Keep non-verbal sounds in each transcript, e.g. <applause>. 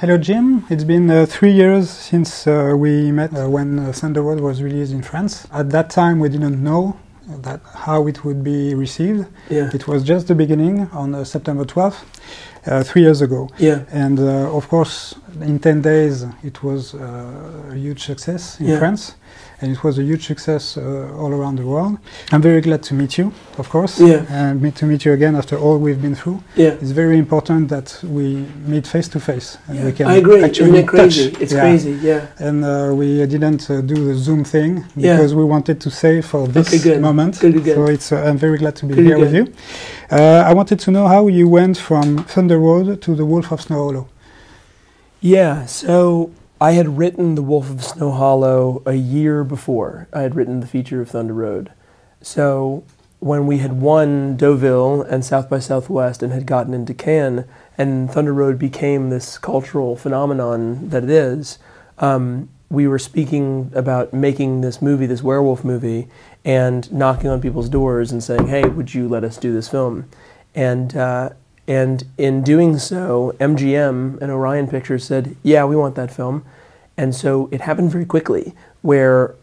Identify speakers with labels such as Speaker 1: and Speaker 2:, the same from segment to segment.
Speaker 1: Hello, Jim. It's been uh, three years since uh, we met uh, when uh, Thunder Road was released in France. At that time, we didn't know that how it would be received.
Speaker 2: Yeah.
Speaker 1: It was just the beginning on uh, September 12th, uh, three years ago.
Speaker 2: Yeah.
Speaker 1: And uh, of course, in 10 days, it was uh, a huge success in
Speaker 2: Yeah.
Speaker 1: France, and it was a huge success uh, all around the world. I'm very glad to meet you, of course,
Speaker 2: Yeah.
Speaker 1: and meet to meet you again after all we've been through.
Speaker 2: Yeah.
Speaker 1: It's very important that we meet face to face, and we can
Speaker 2: I agree.
Speaker 1: actually
Speaker 2: crazy?
Speaker 1: touch.
Speaker 2: It's
Speaker 1: Yeah.
Speaker 2: crazy. Yeah.
Speaker 1: And uh, we didn't uh, do the Zoom thing
Speaker 2: Yeah.
Speaker 1: because we wanted to save for this
Speaker 2: Okay, good.
Speaker 1: moment.
Speaker 2: Good, good.
Speaker 1: So it's uh, I'm very glad to be here with you. Uh, I wanted to know how you went from Thunder Road to The Wolf of Snow Hollow.
Speaker 2: Yeah, so I had written The Wolf of Snow Hollow a year before I had written the feature of Thunder Road. So when we had won Deauville and South by Southwest and had gotten into Cannes, and Thunder Road became this cultural phenomenon that it is, um, we were speaking about making this movie, this werewolf movie, and knocking on people's doors and saying, "Hey, would you let us do this film?" And uh, and in doing so, MGM and Orion Pictures said, "Yeah, we want that film." And so it happened very quickly, where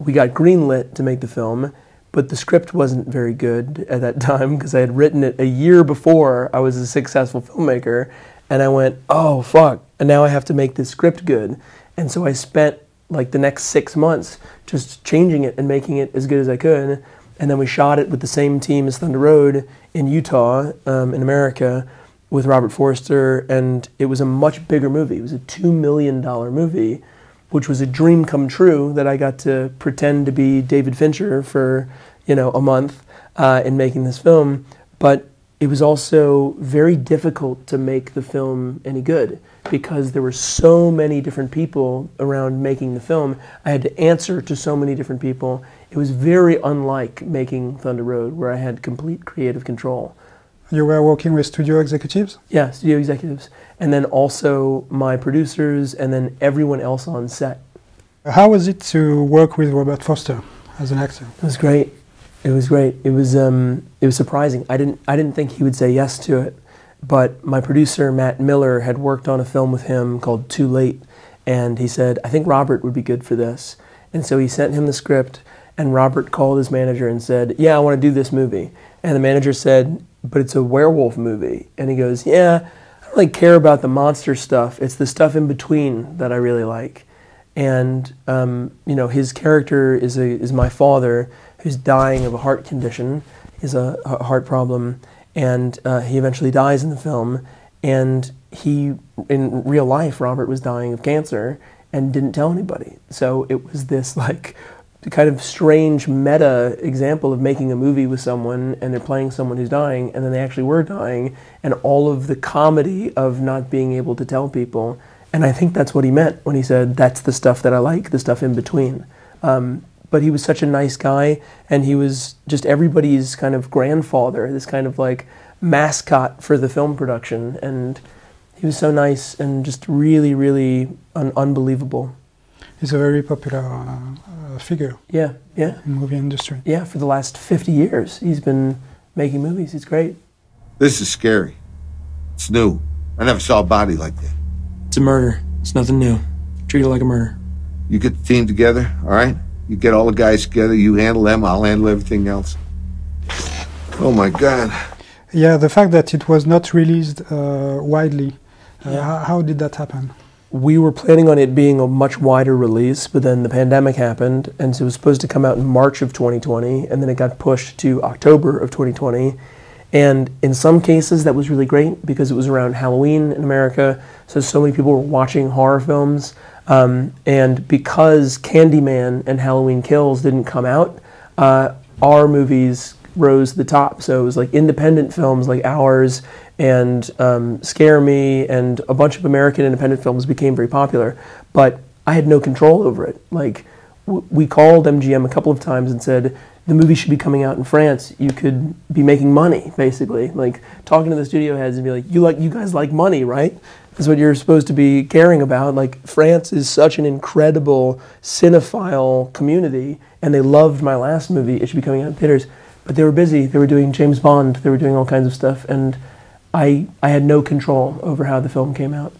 Speaker 2: we got greenlit to make the film, but the script wasn't very good at that time because I had written it a year before I was a successful filmmaker, and I went, "Oh fuck!" And now I have to make this script good. And so I spent like the next six months just changing it and making it as good as I could. And then we shot it with the same team as Thunder Road in Utah, um, in America, with Robert Forster. And it was a much bigger movie. It was a $2 million movie, which was a dream come true that I got to pretend to be David Fincher for, you know, a month uh, in making this film. But it was also very difficult to make the film any good because there were so many different people around making the film. I had to answer to so many different people. It was very unlike making Thunder Road, where I had complete creative control.
Speaker 1: You were working with studio executives.
Speaker 2: Yeah, studio executives, and then also my producers, and then everyone else on set.
Speaker 1: How was it to work with Robert Forster as an actor?
Speaker 2: It was great. It was great. It was um, it was surprising. I didn't I didn't think he would say yes to it, but my producer Matt Miller had worked on a film with him called Too Late, and he said I think Robert would be good for this, and so he sent him the script, and Robert called his manager and said, Yeah, I want to do this movie, and the manager said, But it's a werewolf movie, and he goes, Yeah, I don't really care about the monster stuff. It's the stuff in between that I really like and um, you know his character is a, is my father who's dying of a heart condition, is a, heart problem, and uh, he eventually dies in the film. And he, in real life, Robert was dying of cancer and didn't tell anybody. So it was this like kind of strange meta example of making a movie with someone and they're playing someone who's dying and then they actually were dying and all of the comedy of not being able to tell people and I think that's what he meant when he said, that's the stuff that I like, the stuff in between. Um, but he was such a nice guy, and he was just everybody's kind of grandfather, this kind of like mascot for the film production. And he was so nice and just really, really un- unbelievable.
Speaker 1: He's a very popular uh, uh, figure
Speaker 2: Yeah, yeah,
Speaker 1: in the movie industry.
Speaker 2: yeah. For the last 50 years, he's been making movies. He's great.
Speaker 3: This is scary. It's new. I never saw a body like that.
Speaker 2: It's a murder. It's nothing new. Treat it like a murder.
Speaker 3: You get the team together, all right? You get all the guys together, you handle them, I'll handle everything else. Oh my God.
Speaker 1: Yeah, the fact that it was not released uh, widely, uh, how, how did that happen?
Speaker 2: we were planning on it being a much wider release, but then the pandemic happened, and so it was supposed to come out in March of 2020, and then it got pushed to October of 2020. And in some cases, that was really great because it was around Halloween in America, so so many people were watching horror films. Um, and because Candyman and Halloween Kills didn't come out, uh, our movies rose to the top. So it was like independent films like ours and um, Scare Me and a bunch of American independent films became very popular. But I had no control over it. Like w- we called MGM a couple of times and said the movie should be coming out in France. You could be making money, basically. Like talking to the studio heads and be like, "You like you guys like money, right?" That's what you're supposed to be caring about. Like France is such an incredible cinephile community, and they loved my last movie. It should be coming out in theaters, but they were busy. They were doing James Bond. They were doing all kinds of stuff, and I I had no control over how the film came out.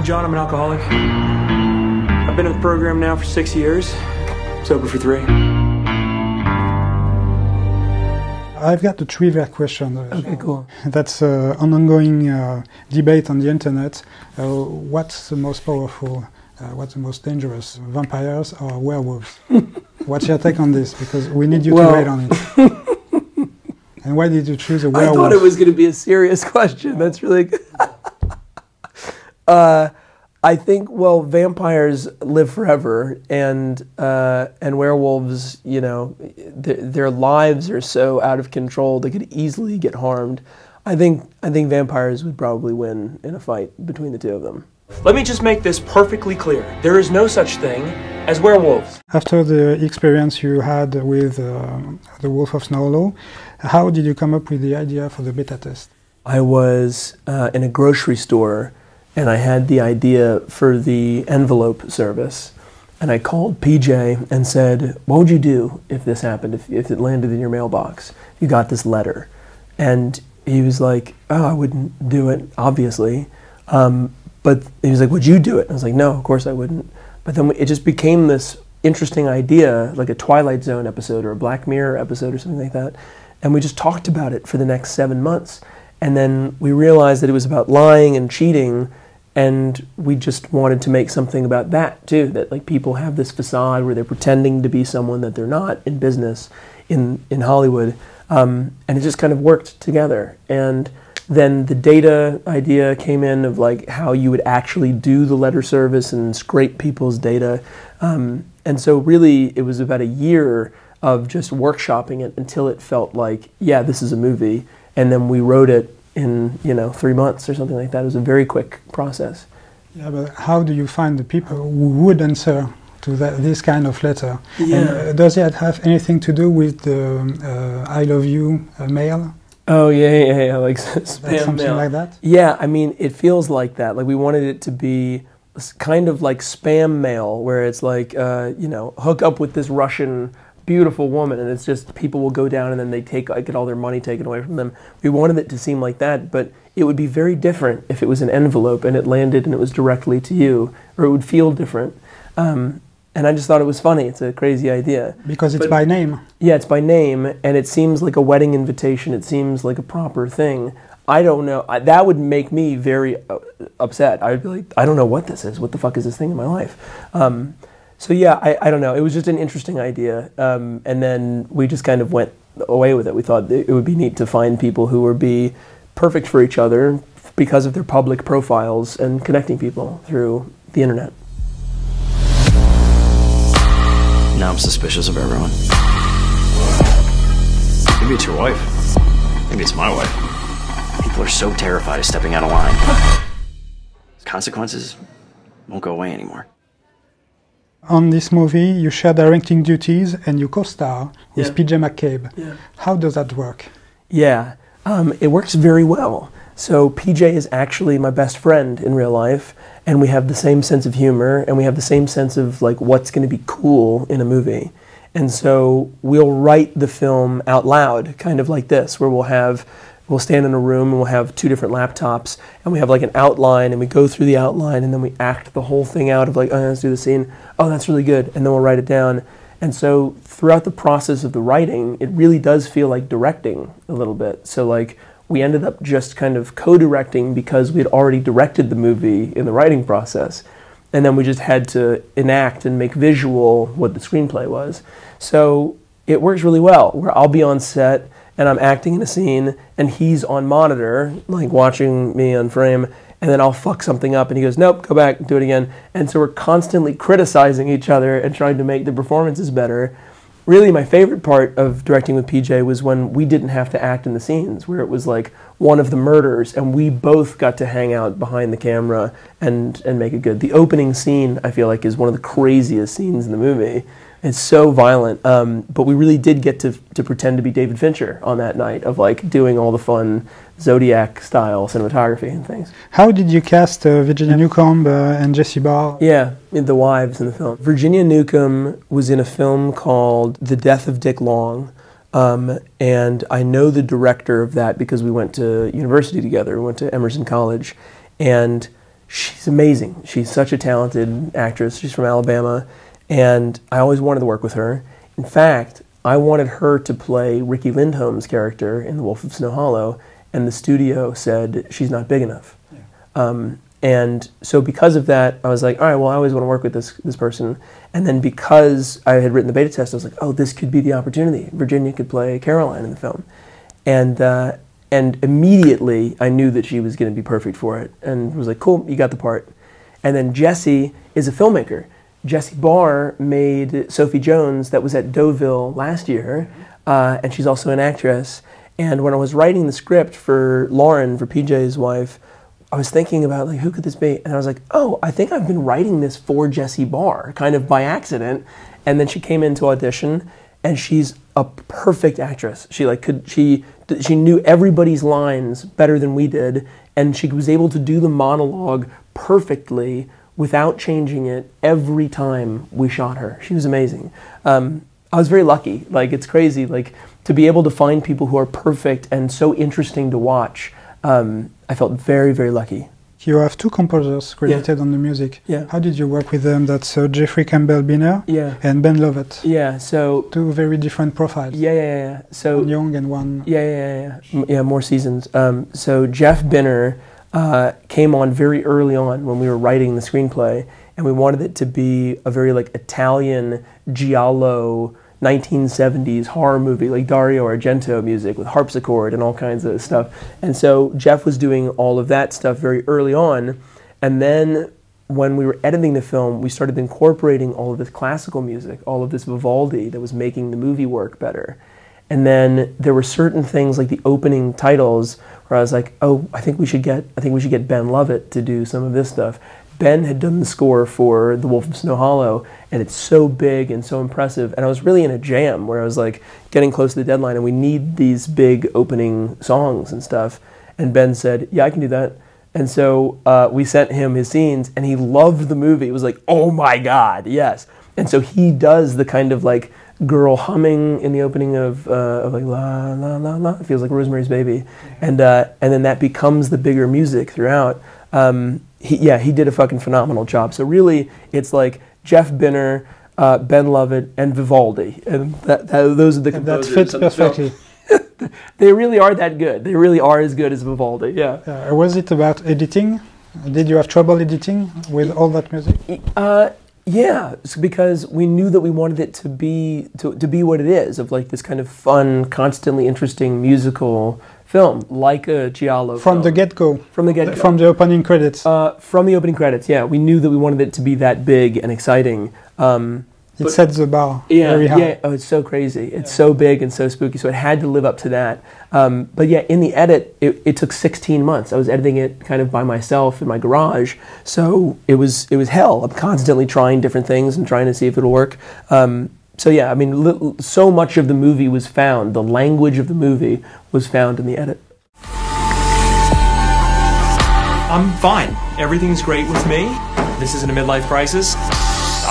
Speaker 2: I'm John. I'm an alcoholic. I've been in the program now for six years, sober for three.
Speaker 1: I've got a trivia question.
Speaker 2: Okay, cool. <laughs>
Speaker 1: That's uh, an ongoing uh, debate on the internet. Uh, what's the most powerful? Uh, what's the most dangerous? Vampires or werewolves? <laughs> what's your take on this? Because we need you
Speaker 2: Well-
Speaker 1: to rate on it. <laughs> and why did you choose a werewolf?
Speaker 2: I thought it was going to be a serious question. That's really good. Uh, I think well, vampires live forever, and uh, and werewolves, you know, th- their lives are so out of control they could easily get harmed. I think I think vampires would probably win in a fight between the two of them. Let me just make this perfectly clear. There is no such thing as werewolves.
Speaker 1: After the experience you had with uh, the Wolf of Snow Hollow, how did you come up with the idea for the beta test?
Speaker 2: I was uh, in a grocery store and I had the idea for the envelope service. And I called PJ and said, What would you do if this happened, if, if it landed in your mailbox? You got this letter. And he was like, Oh, I wouldn't do it, obviously. Um, but he was like, Would you do it? I was like, No, of course I wouldn't. But then it just became this interesting idea, like a Twilight Zone episode or a Black Mirror episode or something like that. And we just talked about it for the next seven months. And then we realized that it was about lying and cheating. And we just wanted to make something about that too. That like people have this facade where they're pretending to be someone that they're not in business, in in Hollywood, um, and it just kind of worked together. And then the data idea came in of like how you would actually do the letter service and scrape people's data. Um, and so really, it was about a year of just workshopping it until it felt like, yeah, this is a movie. And then we wrote it in you know three months or something like that. It was a very quick process.
Speaker 1: Yeah, but how do you find the people who would answer to that, this kind of letter? And uh, does it have anything to do with the uh, "I love you" uh, mail?
Speaker 2: Oh yeah, yeah, yeah, like <laughs> spam
Speaker 1: something
Speaker 2: mail.
Speaker 1: like that.
Speaker 2: Yeah, I mean, it feels like that. Like we wanted it to be kind of like spam mail, where it's like, uh, you know, hook up with this Russian beautiful woman, and it's just people will go down and then they take like, get all their money taken away from them. We wanted it to seem like that, but it would be very different if it was an envelope and it landed and it was directly to you, or it would feel different. Um, and I just thought it was funny. It's a crazy idea.
Speaker 1: Because it's
Speaker 2: But-
Speaker 1: by name.
Speaker 2: Yeah, it's by name, and it seems like a wedding invitation. It seems like a proper thing. I don't know. I, that would make me very uh, upset. I would be like, I don't know what this is. What the fuck is this thing in my life? Um, so yeah, I, I don't know. It was just an interesting idea, um, and then we just kind of went away with it. We thought it would be neat to find people who would be perfect for each other because of their public profiles and connecting people through the internet.
Speaker 4: Now I'm suspicious of everyone. Maybe it's your wife. Maybe it's my wife. People are so terrified of stepping out of line. Consequences won't go away anymore.
Speaker 1: On this movie, you share directing duties and you co-star with
Speaker 2: Yeah.
Speaker 1: PJ McCabe.
Speaker 2: Yeah.
Speaker 1: How does that work?
Speaker 2: Yeah, um, it works very well. So PJ is actually my best friend in real life, and we have the same sense of humor, and we have the same sense of like what's going to be cool in a movie. And so we'll write the film out loud, kind of like this, where we'll have we'll stand in a room and we'll have two different laptops, and we have like an outline, and we go through the outline, and then we act the whole thing out of like, oh, let's do the scene. Oh, that's really good, and then we'll write it down. And so throughout the process of the writing, it really does feel like directing a little bit. So like we ended up just kind of co-directing because we had already directed the movie in the writing process. And then we just had to enact and make visual what the screenplay was. So it works really well where I'll be on set and I'm acting in a scene and he's on monitor, like watching me on frame, and then I'll fuck something up and he goes, Nope, go back, do it again. And so we're constantly criticizing each other and trying to make the performances better. Really, my favorite part of directing with PJ was when we didn't have to act in the scenes, where it was like one of the murders, and we both got to hang out behind the camera and, and make it good. The opening scene, I feel like, is one of the craziest scenes in the movie. It's so violent, um, but we really did get to, to pretend to be David Fincher on that night of like doing all the fun Zodiac style cinematography and things.
Speaker 1: How did you cast uh, Virginia Newcomb uh, and Jessie Barr?
Speaker 2: Yeah, in the wives in the film. Virginia Newcomb was in a film called The Death of Dick Long. Um, and I know the director of that because we went to university together. We went to Emerson College. And she's amazing. She's such a talented actress. She's from Alabama, and I always wanted to work with her. In fact, I wanted her to play Riki Lindhome's character in The Wolf of Snow Hollow, and the studio said she's not big enough. Um, and so because of that, I was like, all right, well, I always want to work with this this person. And then because I had written the beta test, I was like, oh, this could be the opportunity. Virginia could play Caroline in the film, and uh, and immediately I knew that she was going to be perfect for it, and was like, cool, you got the part. And then Jessie is a filmmaker. Jessie Barr made Sophie Jones that was at Deauville last year, uh, and she's also an actress. And when I was writing the script for Lauren, for PJ's wife, I was thinking about like who could this be, and I was like, oh, I think I've been writing this for Jessie Barr, kind of by accident. And then she came into audition, and she's a perfect actress. She like could she she knew everybody's lines better than we did, and she was able to do the monologue perfectly without changing it every time we shot her. She was amazing. Um, I was very lucky. Like it's crazy. Like to be able to find people who are perfect and so interesting to watch. Um, I felt very, very lucky.
Speaker 1: You have two composers credited on the music.
Speaker 2: Yeah.
Speaker 1: How did you work with them? That's uh, Jeffrey Campbell Binner
Speaker 2: Yeah.
Speaker 1: and Ben Lovett.
Speaker 2: Yeah. So.
Speaker 1: Two very different profiles.
Speaker 2: Yeah, yeah, yeah. So.
Speaker 1: One young and one.
Speaker 2: Yeah, yeah, yeah, yeah. M- yeah more seasons. Um, so Jeff Binner uh, came on very early on when we were writing the screenplay, and we wanted it to be a very like Italian giallo 1970s horror movie, like Dario Argento music with harpsichord and all kinds of stuff. And so Jeff was doing all of that stuff very early on, and then when we were editing the film, we started incorporating all of this classical music, all of this Vivaldi that was making the movie work better. And then there were certain things like the opening titles where I was like, "Oh, I think we should get I think we should get Ben Lovett to do some of this stuff." Ben had done the score for The Wolf of Snow Hollow, and it's so big and so impressive. And I was really in a jam where I was like getting close to the deadline, and we need these big opening songs and stuff. And Ben said, "Yeah, I can do that." And so uh, we sent him his scenes, and he loved the movie. It was like, "Oh my god, yes!" And so he does the kind of like girl humming in the opening of, uh, of like la la la la. It feels like Rosemary's Baby, and uh, and then that becomes the bigger music throughout. Um, he, yeah, he did a fucking phenomenal job. So really, it's like Jeff Binner, uh, Ben Lovett, and Vivaldi, and that, that those are the
Speaker 1: And that
Speaker 2: composers
Speaker 1: fits
Speaker 2: of the
Speaker 1: perfectly. <laughs>
Speaker 2: They really are that good. They really are as good as Vivaldi. Yeah.
Speaker 1: Uh, was it about editing? Did you have trouble editing with all that music?
Speaker 2: Uh, yeah, because we knew that we wanted it to be to, to be what it is of like this kind of fun, constantly interesting musical film, like a giallo.
Speaker 1: From
Speaker 2: film.
Speaker 1: the get-go,
Speaker 2: from the get go.
Speaker 1: from the opening credits.
Speaker 2: uh, from the opening credits. Yeah, we knew that we wanted it to be that big and exciting. Um,
Speaker 1: it
Speaker 2: but-
Speaker 1: sets the bar
Speaker 2: yeah,
Speaker 1: very high.
Speaker 2: yeah. Oh, it's so crazy. It's so big and so spooky. So it had to live up to that. Um, but yeah, in the edit, it, it took 16 months. I was editing it kind of by myself in my garage. So it was it was hell. I'm constantly trying different things and trying to see if it'll work. Um, so yeah, I mean, li- so much of the movie was found. The language of the movie was found in the edit.
Speaker 5: I'm fine. Everything's great with me. This isn't a midlife crisis.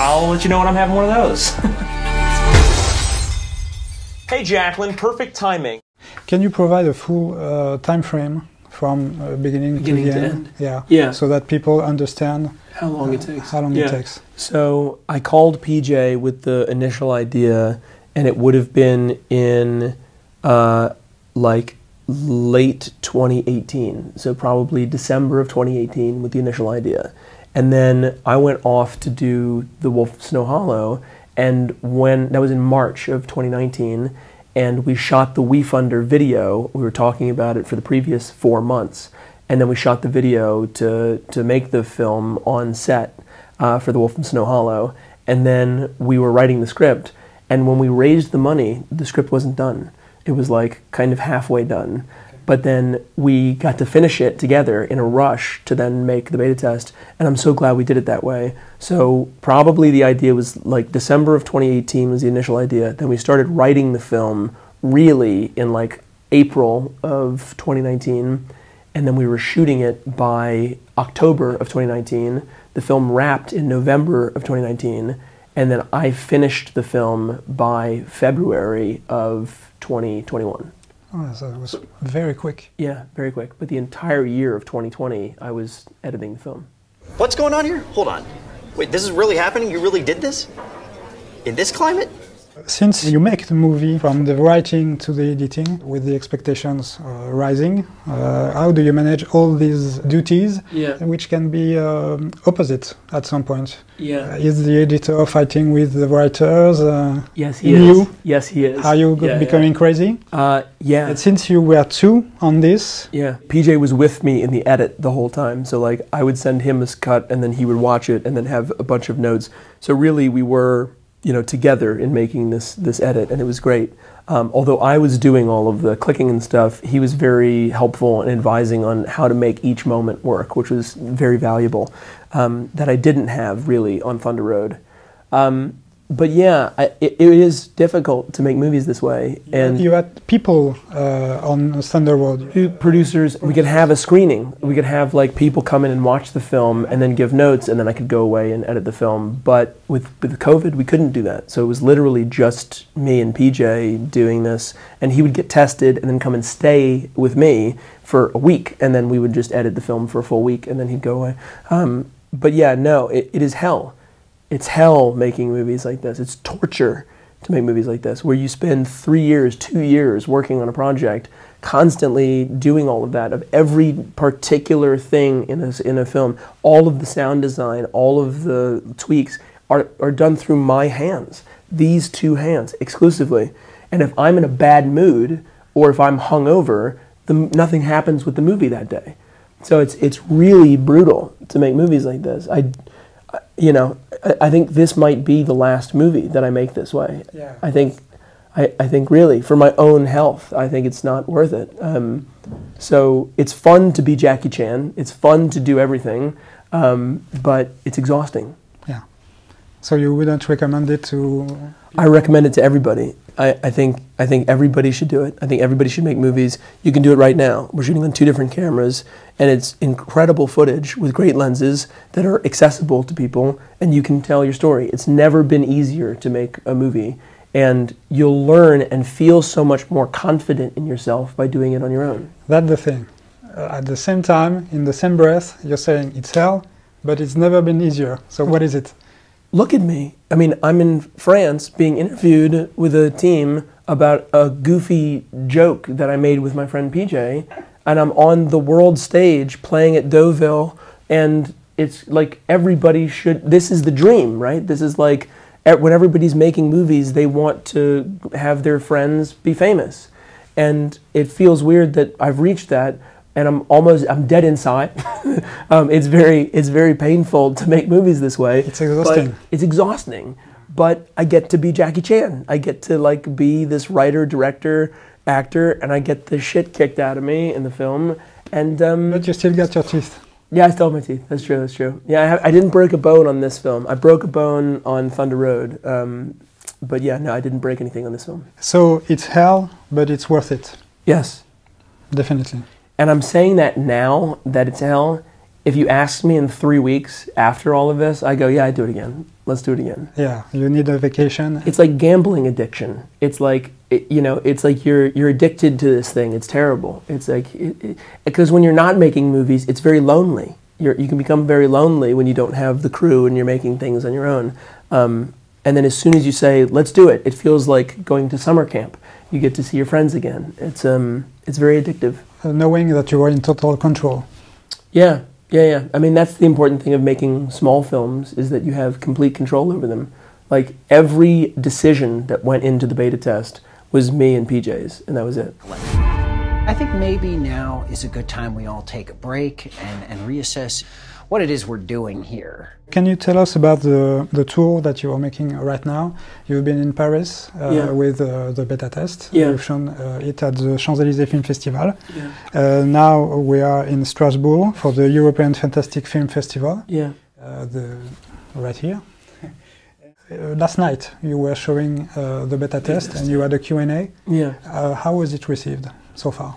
Speaker 5: I'll let you know when I'm having one of those. <laughs> hey, Jacqueline, perfect timing.
Speaker 1: Can you provide a full uh, time frame from uh, beginning,
Speaker 2: Beginning
Speaker 1: to the
Speaker 2: to
Speaker 1: end?
Speaker 2: end?
Speaker 1: Yeah.
Speaker 2: Yeah.
Speaker 1: So that people understand
Speaker 2: How long it takes.
Speaker 1: how long
Speaker 2: Yeah.
Speaker 1: it takes.
Speaker 2: So I called PJ with the initial idea, and it would have been in uh, like late 2018. So probably December of 2018 with the initial idea. And then I went off to do The Wolf of Snow Hollow, and when that was in March of 2019, and we shot the WeFunder video. We were talking about it for the previous four months, and then we shot the video to to make the film on set uh, for The Wolf from Snow Hollow, and then we were writing the script. And when we raised the money, the script wasn't done. It was like kind of halfway done. But then we got to finish it together in a rush to then make the beta test, and I'm so glad we did it that way. So probably the idea was like December of 2018 was the initial idea. Then we started writing the film really in like April of 2019, and then we were shooting it by October of 2019. The film wrapped in November of 2019, and then I finished the film by February of 2021.
Speaker 1: Oh, so it was very quick.
Speaker 2: Yeah, very quick. But the entire year of 2020, I was editing the film.
Speaker 4: What's going on here? Hold on. Wait, this is really happening? You really did this? In this climate?
Speaker 1: Since you make the movie from the writing to the editing with the expectations uh, rising, uh, how do you manage all these duties,
Speaker 2: Yeah.
Speaker 1: which can be um, opposite at some point?
Speaker 2: Yeah.
Speaker 1: Uh, is the editor fighting with the writers? Uh,
Speaker 2: Yes, he
Speaker 1: You?
Speaker 2: is. Yes, he is.
Speaker 1: are you
Speaker 2: Yeah,
Speaker 1: becoming crazy?
Speaker 2: Yeah. Uh, yeah.
Speaker 1: And since you were two on this,
Speaker 2: Yeah, PJ was with me in the edit the whole time. So like I would send him his cut and then he would watch it and then have a bunch of notes. So really we were, you know, together in making this this edit and it was great. Um, although I was doing all of the clicking and stuff, he was very helpful in advising on how to make each moment work, which was very valuable. Um, that I didn't have really on Thunder Road. Um, but yeah, I, it, it is difficult to make movies this way, and
Speaker 1: you had people uh, on Thunder Road.
Speaker 2: two producers we could have a screening. We could have like people come in and watch the film and then give notes and then i could go away and edit the film. But with with covid we couldn't do that. So it was literally just me and pj doing this and he would get tested and then come and stay with me for a week and then we would just edit the film for a full week and then he'd go away. Um, but yeah no it, it is hell it's hell making movies like this. It's torture to make movies like this, where you spend three years, two years working on a project, constantly doing all of that, of every particular thing in a, in a film. All of the sound design, all of the tweaks are, are done through my hands, these two hands exclusively. And if I'm in a bad mood or if I'm hungover, the, nothing happens with the movie that day. So it's, it's really brutal to make movies like this. I, you know, I, I think this might be the last movie that I make this way.
Speaker 1: Yeah.
Speaker 2: I think, I, I think really for my own health, I think it's not worth it. Um, so it's fun to be Jackie Chan. It's fun to do everything, um, but it's exhausting.
Speaker 1: So you wouldn't recommend it to
Speaker 2: I recommend it to everybody. I, I think I think everybody should do it. I think everybody should make movies. You can do it right now. We're shooting on two different cameras, and it's incredible footage with great lenses that are accessible to people, and you can tell your story. It's never been easier to make a movie, and you'll learn and feel so much more confident in yourself by doing it on your own.
Speaker 1: That's the thing. Uh, at the same time, in the same breath, you're saying it's hell, but it's never been easier. So what is it?
Speaker 2: Look at me. I mean, I'm in France being interviewed with a team about a goofy joke that I made with my friend PJ, and I'm on the world stage playing at Deauville, and it's like everybody should. This is the dream, right? This is like when everybody's making movies, they want to have their friends be famous, and it feels weird that I've reached that and I'm almost I'm dead inside. <laughs> um, it's very it's very painful to make movies this way.
Speaker 1: It's exhausting.
Speaker 2: but It's exhausting, but I get to be Jackie Chan. I get to like be this writer, director, actor, and I get the shit kicked out of me in the film. And um,
Speaker 1: But you still got your teeth.
Speaker 2: yeah, I still have my teeth. That's true. That's true. Yeah, I, have, I didn't break a bone on this film. I broke a bone on Thunder Road. Um, but yeah, no, I didn't break anything on this film.
Speaker 1: So it's hell, but it's worth it.
Speaker 2: Yes,
Speaker 1: Definitely.
Speaker 2: And I'm saying that now that it's hell. If you ask me in three weeks after all of this, I go, yeah, I'd do it again. Let's do it again.
Speaker 1: Yeah, you need a vacation.
Speaker 2: It's like gambling addiction. It's like it, you know, it's like you're you're addicted to this thing. It's terrible. It's like because when you're not making movies, it's very lonely. You're, you can become very lonely when you don't have the crew and you're making things on your own. Um, and then as soon as you say, "Let's do it," it feels like going to summer camp. You get to see your friends again. It's um, it's very addictive.
Speaker 1: Uh, knowing that you were in total control.
Speaker 2: Yeah, yeah, yeah. I mean, that's the important thing of making small films is that you have complete control over them. Like every decision that went into the beta test was me and PJ's, and that was it.
Speaker 6: I think maybe now is a good time we all take a break and, and reassess what it is we're doing here.
Speaker 1: Can you tell us about the, the tour that you are making right now? You've been in Paris uh,
Speaker 2: Yeah.
Speaker 1: with uh, the beta test.
Speaker 2: Yeah.
Speaker 1: You've shown uh, it at the Champs-Élysées Film Festival.
Speaker 2: Yeah.
Speaker 1: Uh, now we are in Strasbourg for the European Fantastic Film Festival,
Speaker 2: Yeah.
Speaker 1: uh, the, right here. <laughs> Uh, last night you were showing uh, the beta test and you had a Q&A.
Speaker 2: Yeah.
Speaker 1: Uh, how was it received so far?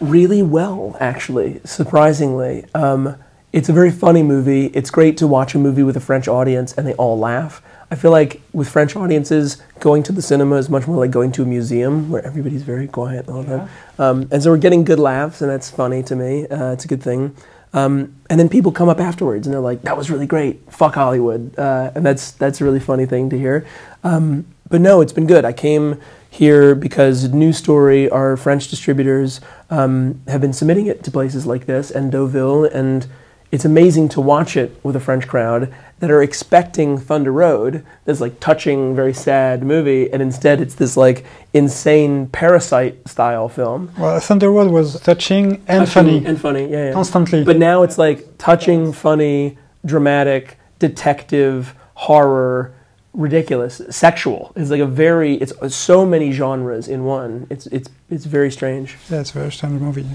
Speaker 2: Really well, actually, surprisingly. Um, it's a very funny movie. It's great to watch a movie with a French audience and they all laugh. I feel like with French audiences, going to the cinema is much more like going to a museum where everybody's very quiet and all the time. Um, and so we're getting good laughs, and that's funny to me. Uh, it's a good thing. Um, and then people come up afterwards and they're like, "That was really great. Fuck Hollywood," uh, and that's that's a really funny thing to hear. Um, but no, it's been good. I came here because New Story, our French distributors, um, have been submitting it to places like this and Deauville, and it's amazing to watch it with a French crowd that are expecting Thunder Road, this like touching, very sad movie, and instead it's this like insane parasite style film.
Speaker 1: Well, Thunder Road was touching and
Speaker 2: Touching
Speaker 1: funny
Speaker 2: and funny, yeah, yeah.
Speaker 1: constantly.
Speaker 2: But now it's like touching, funny, dramatic, detective, horror, ridiculous, sexual. It's like a very it's uh, so many genres in one. It's it's it's very strange.
Speaker 1: yeah, it's a very strange movie.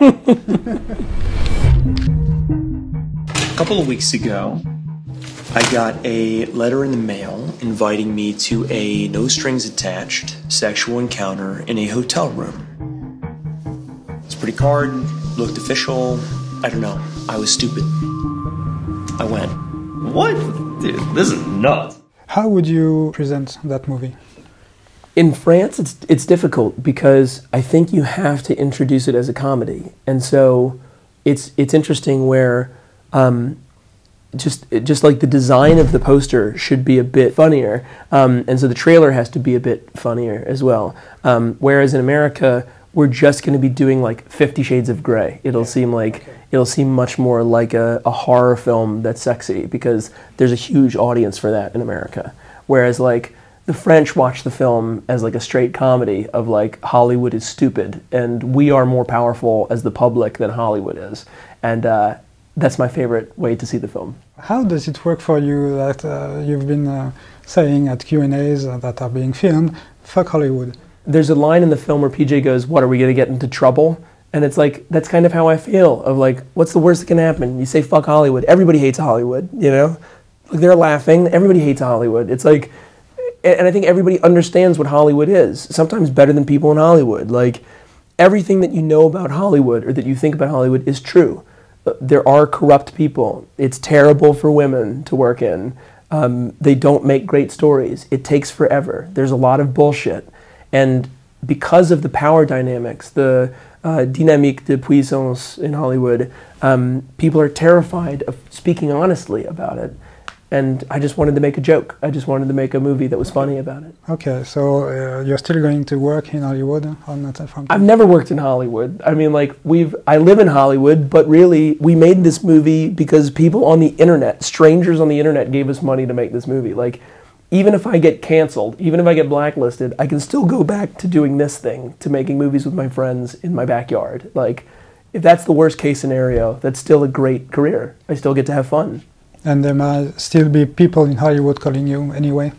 Speaker 1: Yeah. <laughs>
Speaker 5: A couple of weeks ago, I got a letter in the mail inviting me to a no strings attached sexual encounter in a hotel room. It's a pretty card, looked official. I don't know. I was stupid. I went, What? Dude, this is nuts.
Speaker 1: How would you present that movie?
Speaker 2: In France, it's it's difficult because I think you have to introduce it as a comedy, and so it's it's interesting where um, just just like the design of the poster should be a bit funnier, um, and so the trailer has to be a bit funnier as well. Um, whereas in America, we're just going to be doing like Fifty Shades of Grey. It'll seem like it'll seem much more like a, a horror film that's sexy because there's a huge audience for that in America. Whereas like the French watch the film as like a straight comedy of like Hollywood is stupid and we are more powerful as the public than Hollywood is, and uh, that's my favorite way to see the film.
Speaker 1: How does it work for you that uh, you've been uh, saying at Q and A's that are being filmed? Fuck Hollywood.
Speaker 2: There's a line in the film where PJ goes, "What are we going to get into trouble?" And it's like that's kind of how I feel. Of like, what's the worst that can happen? You say "fuck Hollywood." Everybody hates Hollywood, you know. Like they're laughing. Everybody hates Hollywood. It's like, and I think everybody understands what Hollywood is. Sometimes better than people in Hollywood. Like everything that you know about Hollywood or that you think about Hollywood is true. There are corrupt people. It's terrible for women to work in. Um, they don't make great stories. It takes forever. There's a lot of bullshit. And because of the power dynamics, the uh, dynamique de puissance in Hollywood, um, people are terrified of speaking honestly about it. And I just wanted to make a joke. I just wanted to make a movie that was funny about it.
Speaker 1: Okay, so uh, you're still going to work in Hollywood on that from
Speaker 2: I've never worked in Hollywood. I mean, like we've I live in Hollywood, but really we made this movie because people on the internet, strangers on the internet, gave us money to make this movie. Like, even if I get canceled, even if I get blacklisted, I can still go back to doing this thing, to making movies with my friends in my backyard. Like, if that's the worst case scenario, that's still a great career. I still get to have fun.
Speaker 1: And there might still be people in Hollywood calling you anyway.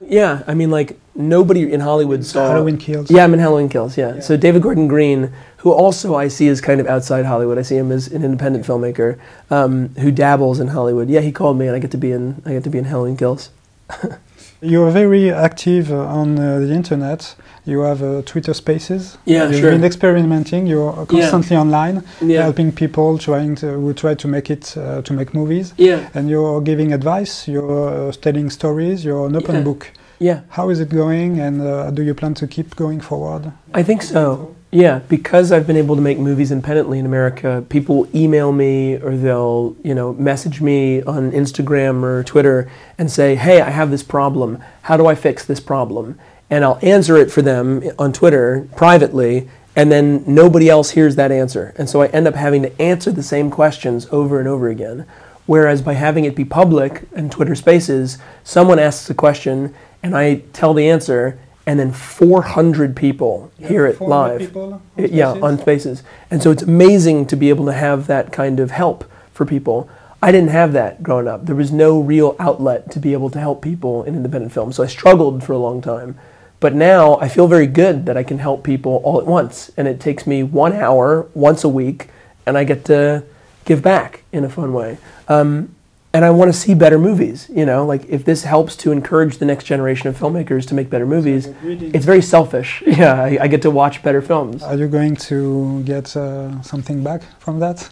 Speaker 2: Yeah, I mean, like nobody in Hollywood saw
Speaker 1: Halloween Kills.
Speaker 2: Yeah, I'm in Halloween Kills. Yeah. So David Gordon Green, who also I see as kind of outside Hollywood. I see him as an independent filmmaker um, who dabbles in Hollywood. Yeah, he called me, and I get to be in. I get to be in Halloween Kills. <laughs>
Speaker 1: You're very active uh, on uh, the internet. You have uh, Twitter Spaces.
Speaker 2: Yeah,
Speaker 1: You've
Speaker 2: sure.
Speaker 1: been experimenting. You're constantly online,
Speaker 2: Yeah.
Speaker 1: helping people trying to who try to make it uh, to make movies.
Speaker 2: Yeah.
Speaker 1: And you're giving advice. You're uh, telling stories. You're an open
Speaker 2: Yeah.
Speaker 1: book.
Speaker 2: Yeah.
Speaker 1: How is it going? And uh, do you plan to keep going forward?
Speaker 2: I think so. Yeah, because I've been able to make movies independently in America, people email me or they'll, you know, message me on Instagram or Twitter and say, "Hey, I have this problem. How do I fix this problem?" And I'll answer it for them on Twitter privately, and then nobody else hears that answer. And so I end up having to answer the same questions over and over again. Whereas by having it be public in Twitter Spaces, someone asks a question and I tell the answer, and then 400 people hear it live.
Speaker 1: people on
Speaker 2: It- yeah, on Spaces. And so it's amazing to be able to have that kind of help for people. I didn't have that growing up. There was no real outlet to be able to help people in independent film. So I struggled for a long time. But now I feel very good that I can help people all at once. And it takes me one hour once a week, and I get to give back in a fun way. Um, and I want to see better movies. You know, like if this helps to encourage the next generation of filmmakers to make better movies, it's very selfish. <laughs> Yeah, I, I get to watch better films.
Speaker 1: Are you going to get uh, something back from that?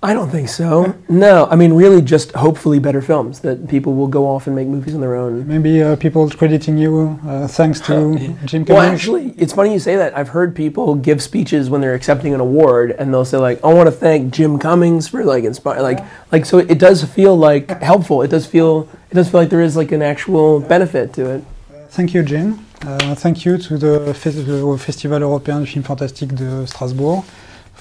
Speaker 2: I don't think so. No, I mean, really, just hopefully better films that people will go off and make movies on their own.
Speaker 1: Maybe uh, people crediting you uh, thanks to Jim
Speaker 2: Well, actually, it's funny you say that. I've heard people give speeches when they're accepting an award, and they'll say like, "I want to thank Jim Cummings for like inspiring." like, like." So it does feel like helpful. It does feel, it does feel like there is like an actual benefit to it.
Speaker 1: Thank you, Jim. Uh, thank you to the Festival européen du film fantastique de Strasbourg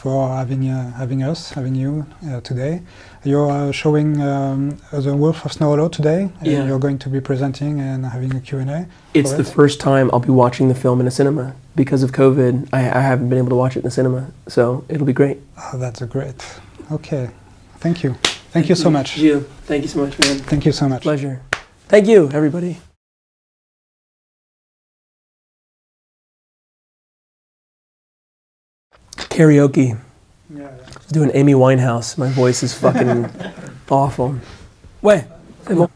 Speaker 1: for having uh, having us, having you uh, today. You're uh, showing um, The Wolf of Snow Hollow today, and
Speaker 2: Yeah.
Speaker 1: you're going to be presenting and having a Q&A.
Speaker 2: It's the
Speaker 1: it.
Speaker 2: first time I'll be watching the film in a cinema because of COVID. I, I haven't been able to watch it in the cinema, so it'll be great.
Speaker 1: Oh, that's great. Okay, thank you. Thank you so much.
Speaker 2: You, thank you so much, man.
Speaker 1: Thank you so much.
Speaker 2: Pleasure. Thank you, everybody. Karaoke. Doing Amy Winehouse. My voice is fucking <laughs> awful. Bon.